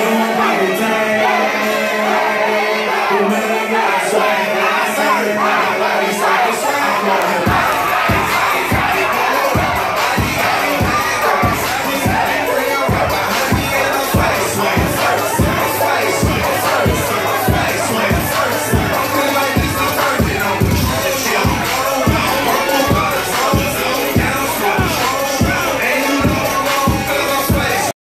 Omega, Omega, Omega,